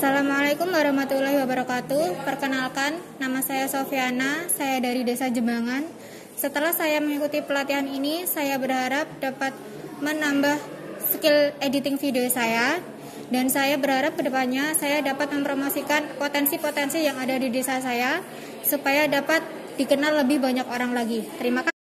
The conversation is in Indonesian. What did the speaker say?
Assalamualaikum warahmatullahi wabarakatuh. Perkenalkan, nama saya Sofiana, saya dari Desa Jembangan. Setelah saya mengikuti pelatihan ini, saya berharap dapat menambah skill editing video saya dan saya berharap ke depannya saya dapat mempromosikan potensi-potensi yang ada di desa saya supaya dapat dikenal lebih banyak orang lagi. Terima kasih.